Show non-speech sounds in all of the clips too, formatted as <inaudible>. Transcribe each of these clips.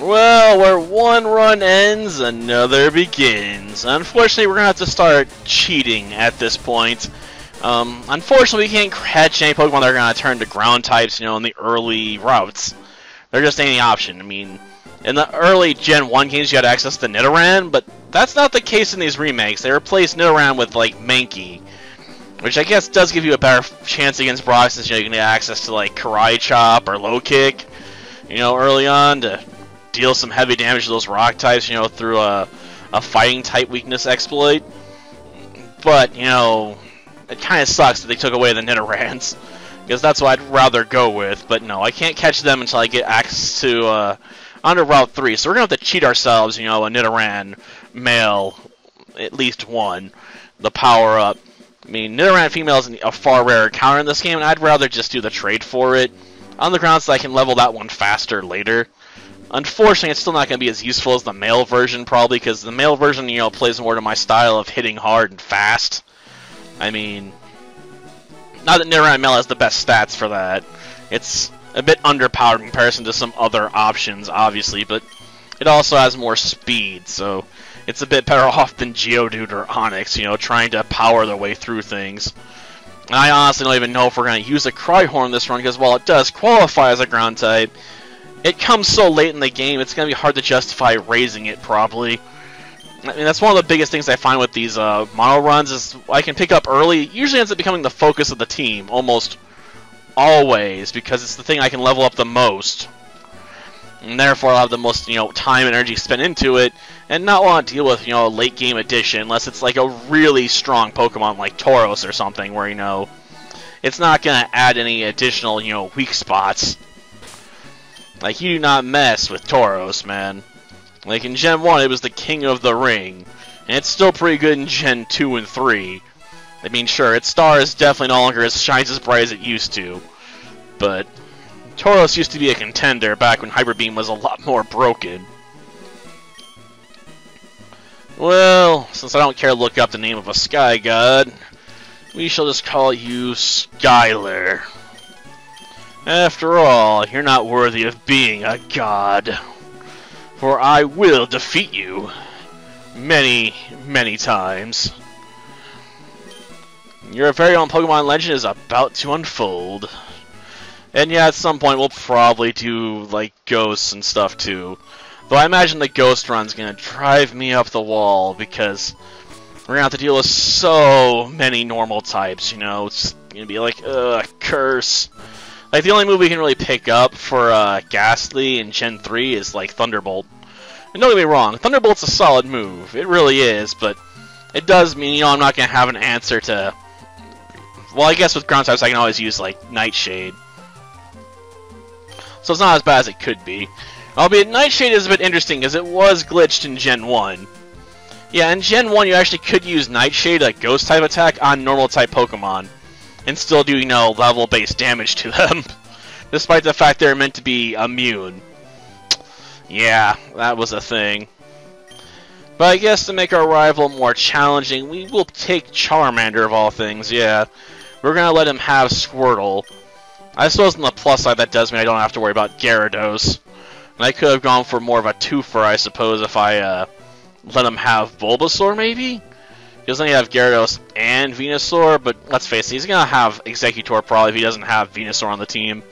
Well, where one run ends, another begins. Unfortunately, we're going to have to start cheating at this point. Um, unfortunately, we can't catch any Pokemon that are going to turn to ground types, you know, in the early routes. They're just any option. I mean, in the early Gen 1 games, you had access to Nidoran, but that's not the case in these remakes. They replaced Nidoran with, like, Mankey. Which I guess does give you a better chance against Brock since you, know, you can get access to, like, Karate Chop or Low Kick, you know, early on to deal some heavy damage to those rock types, you know, through a, a fighting type weakness exploit. But, you know, it kind of sucks that they took away the Nidorans. Because that's what I'd rather go with. But no, I can't catch them until I get access to uh, under Route 3. So we're going to have to cheat ourselves, you know, a Nidoran male, at least one, the power up. I mean, Nidoran female is a far rarer counter in this game, and I'd rather just do the trade for it on the grounds so I can level that one faster later. Unfortunately, it's still not going to be as useful as the male version, probably, because the male version, you know, plays more to my style of hitting hard and fast. I mean, not that Nidoran male has the best stats for that. It's a bit underpowered in comparison to some other options, obviously, but it also has more speed, so it's a bit better <laughs> off than Geodude or Onix, you know, trying to power their way through things. And I honestly don't even know if we're going to use a Rhyhorn this run, because while it does qualify as a ground type, it comes so late in the game, it's going to be hard to justify raising it probably. I mean, that's one of the biggest things I find with these uh, mono runs is I can pick up early. Usually ends up becoming the focus of the team, almost always, because it's the thing I can level up the most. And therefore I'll have the most, you know, time and energy spent into it, and not want to deal with, you know, a late game addition, unless it's like a really strong Pokemon like Tauros or something, where, you know, it's not going to add any additional, you know, weak spots. Like, you do not mess with Tauros, man. Like, in Gen 1, it was the king of the ring. And it's still pretty good in Gen 2 and 3. I mean, sure, its star is definitely no longer as shines as bright as it used to. But, Tauros used to be a contender back when Hyper Beam was a lot more broken. Well, since I don't care to look up the name of a sky god, we shall just call you Skylar. After all, you're not worthy of being a god. For I will defeat you many, many times. Your very own Pokemon legend is about to unfold. And yeah, at some point we'll probably do, like, ghosts and stuff too. Though I imagine the ghost run's gonna drive me up the wall because we're gonna have to deal with so many normal types, you know? It's gonna be like, ugh, curse. Like, the only move we can really pick up for uh, Gastly in Gen 3 is, like, Thunderbolt. And don't get me wrong, Thunderbolt's a solid move. It really is, but it does mean, you know, I'm not going to have an answer to... Well, I guess with ground types I can always use, like, Nightshade. So it's not as bad as it could be. Albeit, Nightshade is a bit interesting, because it was glitched in Gen 1. Yeah, in Gen 1 you actually could use Nightshade, a Ghost-type attack, on normal-type Pokemon and still do, you know, level-based damage to them. <laughs> Despite the fact they're meant to be immune. Yeah, that was a thing. But I guess to make our rival more challenging, we will take Charmander of all things, yeah. We're gonna let him have Squirtle. I suppose on the plus side that does mean I don't have to worry about Gyarados. And I could have gone for more of a twofer, I suppose, if I uh, let him have Bulbasaur, maybe? He doesn't have Gyarados and Venusaur, but let's face it, he's going to have Exeggutor probably if he doesn't have Venusaur on the team.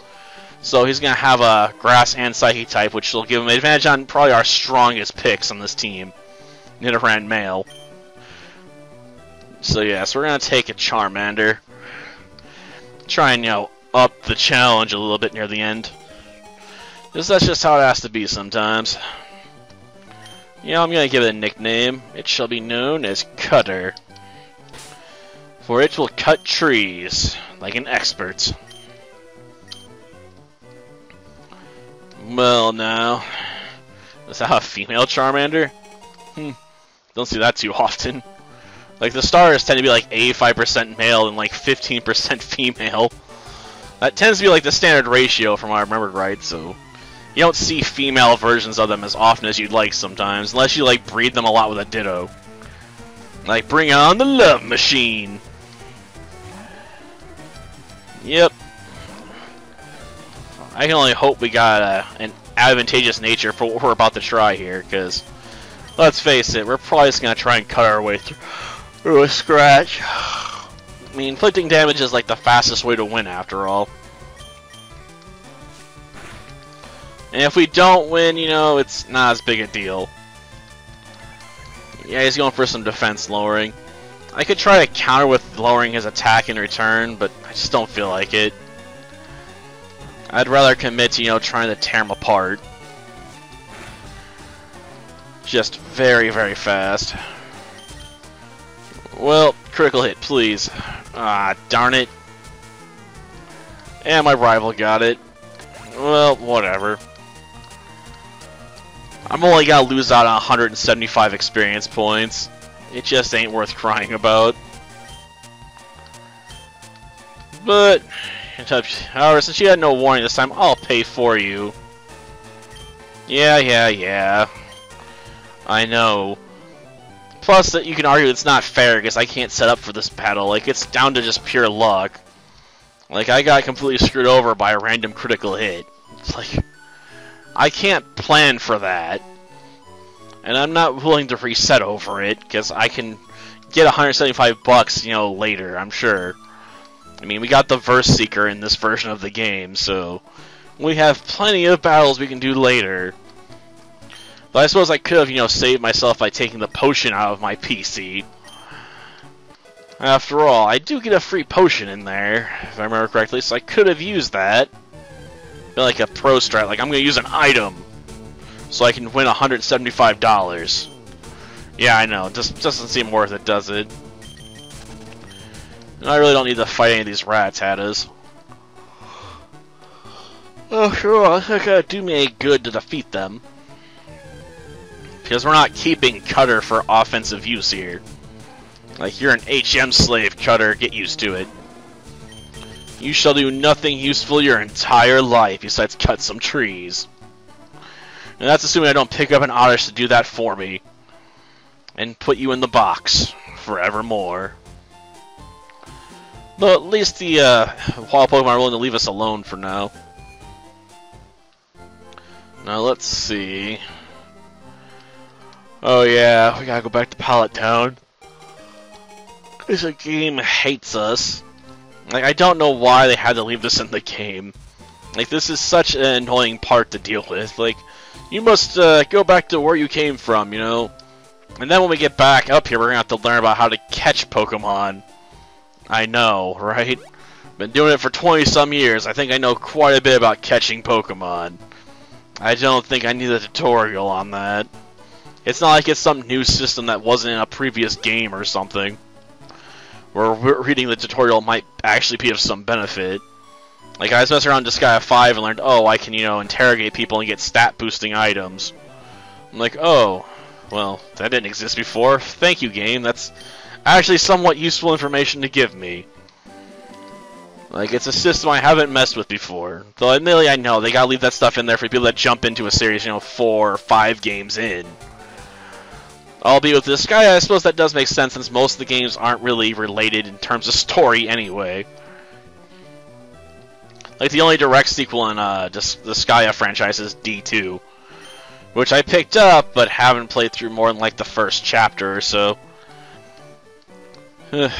So he's going to have a Grass and Psychic type, which will give him advantage on probably our strongest picks on this team. Nidoran Male. So yeah, so we're going to take a Charmander. Try and, you know, up the challenge a little bit near the end. Because that's just how it has to be sometimes. You know, I'm to give it a nickname. It shall be known as Cutter. For it will cut trees like an expert. Well, now. Is that a female Charmander? Hmm. Don't see that too often. Like, the stars tend to be like 85% male and like 15% <laughs> female. That tends to be like the standard ratio from what I remember right, so... You don't see female versions of them as often as you'd like sometimes, unless you like breed them a lot with a Ditto. Like, bring on the love machine! Yep. I can only hope we got uh, an advantageous nature for what we're about to try here, because let's face it, we're probably just gonna try and cut our way through, through a scratch. <sighs> I mean, inflicting damage is like the fastest way to win, after all. And if we don't win, you know, it's not as big a deal. Yeah, he's going for some defense lowering. I could try to counter with lowering his attack in return, but I just don't feel like it. I'd rather commit to, you know, trying to tear him apart. Just very, very fast. Well, critical hit, please. Ah, darn it. And my rival got it. Well, whatever. I'm only gonna lose out on 175 experience points. It just ain't worth crying about. But, however, since you had no warning this time, I'll pay for you. Yeah, yeah, yeah. I know. Plus, that you can argue it's not fair because I can't set up for this battle. Like, it's down to just pure luck. Like, I got completely screwed over by a random critical hit. It's like... I can't plan for that. And I'm not willing to reset over it, because I can get 175 bucks, you know, later, I'm sure. I mean, we got the VS Seeker in this version of the game, so we have plenty of battles we can do later. But I suppose I could have, you know, saved myself by taking the potion out of my PC. After all, I do get a free potion in there, if I remember correctly, so I could have used that like a pro strat. Like, I'm going to use an item so I can win $175. Yeah, I know. Just doesn't seem worth it, does it? And I really don't need to fight any of these Rattatas. Oh, sure, it's gonna do me a good to defeat them. Because we're not keeping Cutter for offensive use here. Like, you're an HM slave, Cutter. Get used to it. You shall do nothing useful your entire life besides cut some trees. And that's assuming I don't pick up an Oddish to do that for me. And put you in the box forevermore. But at least the uh, wild Pokemon are willing to leave us alone for now. Now let's see. Oh yeah, we gotta go back to Pallet Town. This game hates us. Like, I don't know why they had to leave this in the game. Like, this is such an annoying part to deal with. Like, you must uh, go back to where you came from, you know? And then when we get back up here, we're going to have to learn about how to catch Pokemon. I know, <laughs> right? Been doing it for 20-some years. I think I know quite a bit about catching Pokemon. I don't think I need a tutorial on that. It's not like it's some new system that wasn't in a previous game or something where reading the tutorial might actually be of some benefit. Like, I was messing around Disgaea 5 and learned, oh, I can, you know, interrogate people and get stat-boosting items. I'm like, oh, well, that didn't exist before. Thank you, game. That's actually somewhat useful information to give me. Like, it's a system I haven't messed with before. Though, admittedly, I know they gotta leave that stuff in there for people that jump into a series, you know, four or five games in. Albeit with this guy, I suppose that does make sense since most of the games aren't really related in terms of story anyway. Like the only direct sequel in uh, the Disgaea franchise is D2, which I picked up but haven't played through more than like the first chapter or so. <sighs> Though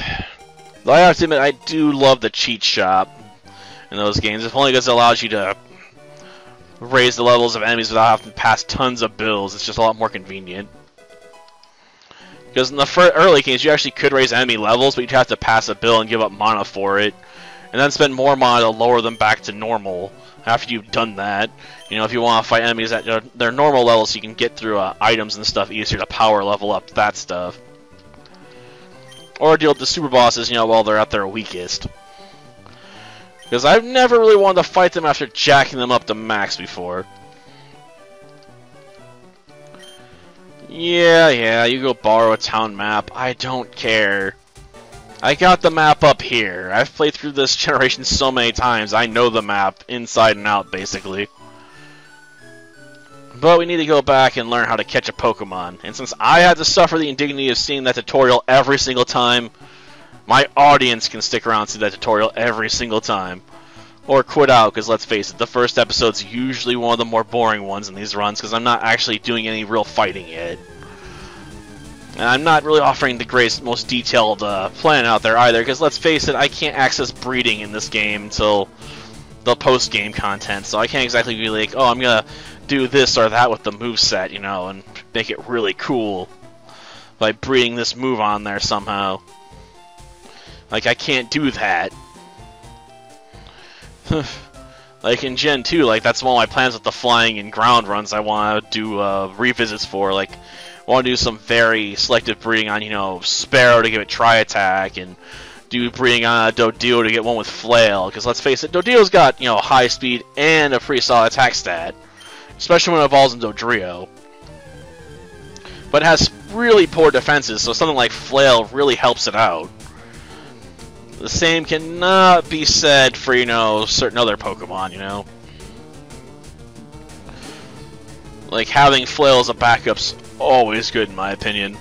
I have to admit, I do love the cheat shop in those games, if only because it allows you to raise the levels of enemies without having to pass tons of bills. It's just a lot more convenient. Because in the early games, you actually could raise enemy levels, but you'd have to pass a bill and give up mana for it. And then spend more mana to lower them back to normal after you've done that. You know, if you want to fight enemies at their normal levels, you can get through uh, items and stuff easier to power level up that stuff. Or deal with the super bosses, you know, while they're at their weakest. Because I've never really wanted to fight them after jacking them up to max before. Yeah, yeah, you go borrow a town map. I don't care. I got the map up here. I've played through this <laughs> generation so many times, I know the map inside and out, basically. But we need to go back and learn how to catch a Pokemon. And since I had to suffer the indignity of seeing that tutorial every single time, my audience can stick around and see that tutorial every single time. Or quit out because let's face it, the first episode's usually one of the more boring ones in these runs because I'm not actually doing any real fighting yet. And I'm not really offering the greatest, most detailed uh, plan out there either because let's face it, I can't access breeding in this game until the post-game content, so I can't exactly be like, oh, I'm gonna do this or that with the move set, you know, and make it really cool by breeding this move on there somehow. Like, I can't do that. <laughs> like in Gen 2, like that's one of my plans with the flying and ground runs I want to do uh, revisits for. Like, I want to do some very selective breeding on, you know, Spearow to give it Tri Attack, and do breeding on Dodrio to get one with Flail. Because let's face it, Dodrio's got, you know, high speed and a pretty solid attack stat. Especially when it evolves into Dodrio. But it has really poor defenses, so something like Flail really helps it out. The same cannot be said for, you know, certain other Pokemon, you know? Like, having Flail as a backup's always good, in my opinion.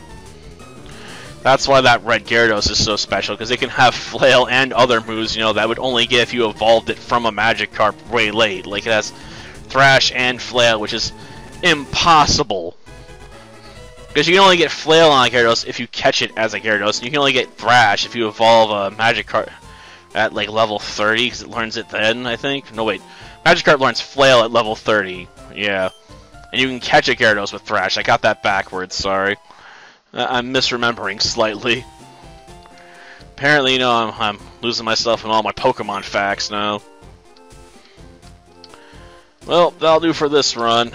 That's why that Red Gyarados is so special, because it can have Flail and other moves, you know, that would only get if you evolved it from a Magikarp way late. Like, it has Thrash and Flail, which is impossible because you can only get Flail on a Gyarados if you catch it as a Gyarados, and you can only get Thrash if you evolve a Magikarp at like level 30, because it learns it then, I think. No, wait. Magikarp learns Flail at level 30. Yeah. And you can catch a Gyarados with Thrash. I got that backwards, sorry. I'm misremembering slightly. Apparently, you know, I'm, I'm losing myself in all my Pokemon facts now. Well, that'll do for this run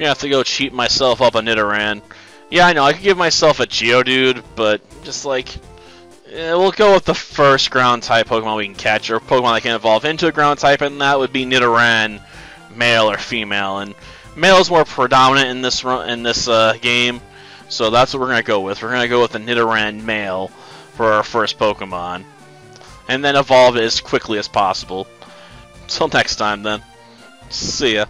gonna have to go cheat myself up a Nidoran. Yeah, I know, I could give myself a Geodude, but just like, eh, we'll go with the first ground type Pokemon we can catch, or Pokemon that can evolve into a ground type, and that would be Nidoran, male or female. And male is more predominant in this in this uh, game, so that's what we're gonna go with. We're gonna go with the Nidoran male for our first Pokemon, and then evolve it as quickly as possible. Till next time, then. See ya.